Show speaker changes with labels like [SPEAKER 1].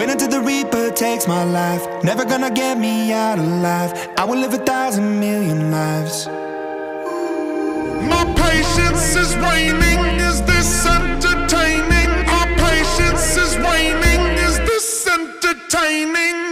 [SPEAKER 1] Wait until the Reaper takes my life. Never gonna get me out alive. I will live a thousand million lives.
[SPEAKER 2] My patience is waning. Is this entertaining? My patience is waning. Is this entertaining?